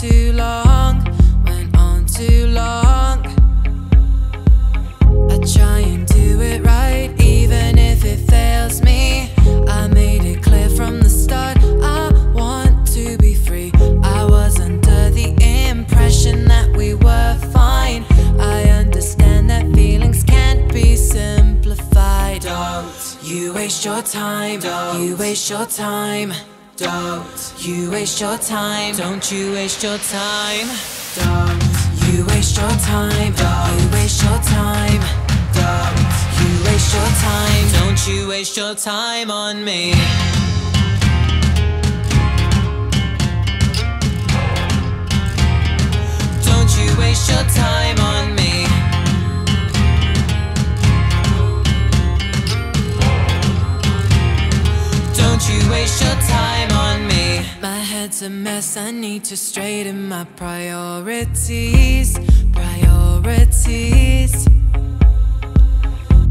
too long, went on too long. I try and do it right, even if it fails me. I made it clear from the start, I want to be free. I was under the impression that we were fine. I understand that feelings can't be simplified. Don't you waste your time, don't you waste your time. Don't. You waste your time. Don't you waste your time. Don't. You waste your time. Don't. You waste your time. Don't. You waste your time. Don't you waste your time on me. Don't you waste your time on me. Don't you waste your time. Head's a mess, I need to straighten my priorities. Priorities.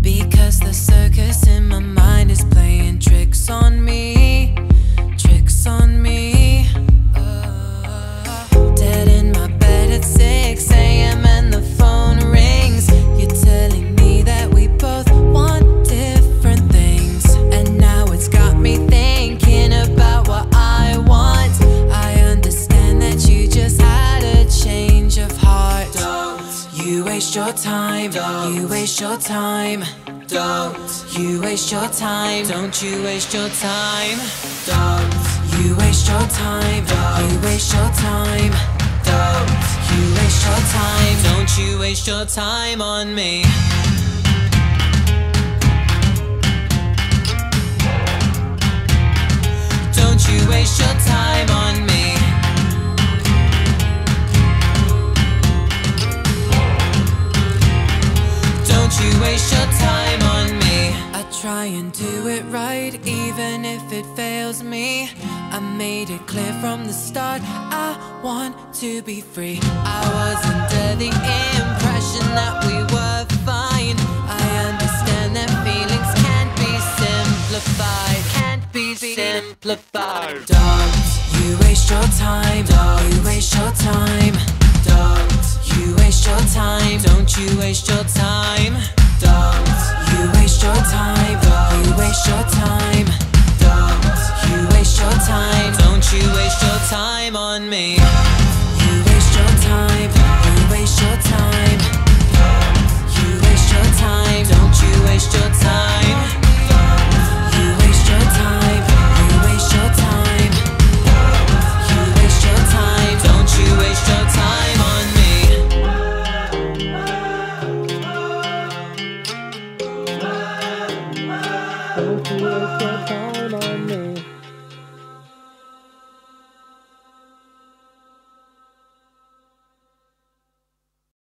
Because the circus waste your time. Don't you waste your time. Don't you waste your time. Don't you waste your time. Don't you waste your time. Don't you waste your time. Don't you waste your time. Don't you waste your time on me. Don't you waste your time on me. Waste your time on me. I try and do it right, even if it fails me. I made it clear from the start, I want to be free. I was under the impression that we were fine. I understand that feelings can't be simplified, can't be simplified. Don't you waste your time, don't you waste your on me. You waste your time, you waste your time. You waste your time, don't you waste your time. You waste your time, and waste your time. You waste your time. Don't you